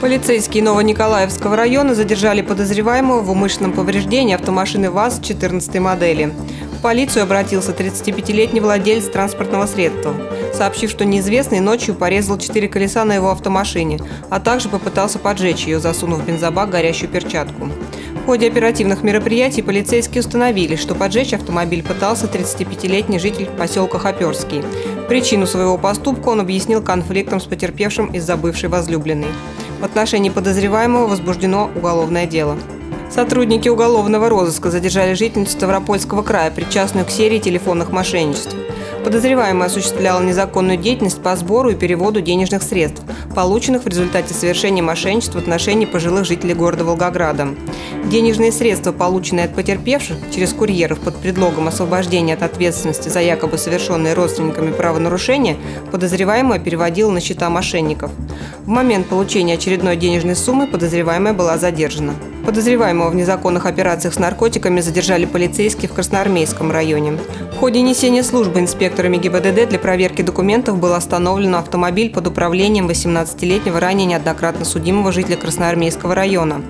Полицейские Новониколаевского района задержали подозреваемого в умышленном повреждении автомашины ВАЗ 14 модели. В полицию обратился 35-летний владелец транспортного средства, сообщив, что неизвестный ночью порезал четыре колеса на его автомашине, а также попытался поджечь ее, засунув в бензобак горящую перчатку. В ходе оперативных мероприятий полицейские установили, что поджечь автомобиль пытался 35-летний житель поселка Хоперский. Причину своего поступка он объяснил конфликтом с потерпевшим из-за бывшей возлюбленной. В отношении подозреваемого возбуждено уголовное дело. Сотрудники уголовного розыска задержали жительницу Ставропольского края, причастную к серии телефонных мошенничеств. Подозреваемая осуществляла незаконную деятельность по сбору и переводу денежных средств, полученных в результате совершения мошенничеств в отношении пожилых жителей города Волгограда. Денежные средства, полученные от потерпевших через курьеров под предлогом освобождения от ответственности за якобы совершенные родственниками правонарушения, подозреваемая переводила на счета мошенников. В момент получения очередной денежной суммы подозреваемая была задержана. Подозреваемого в незаконных операциях с наркотиками задержали полицейские в Красноармейском районе. В ходе несения службы инспекторами ГИБДД для проверки документов был остановлен автомобиль под управлением 18-летнего ранее неоднократно судимого жителя Красноармейского района.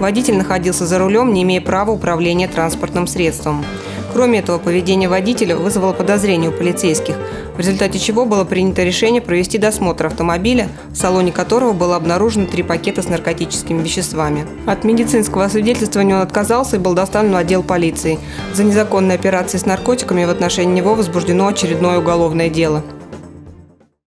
Водитель находился за рулем, не имея права управления транспортным средством. Кроме этого, поведение водителя вызвало подозрение у полицейских, в результате чего было принято решение провести досмотр автомобиля, в салоне которого было обнаружено три пакета с наркотическими веществами. От медицинского освидетельствования он отказался и был доставлен в отдел полиции. За незаконные операции с наркотиками в отношении него возбуждено очередное уголовное дело.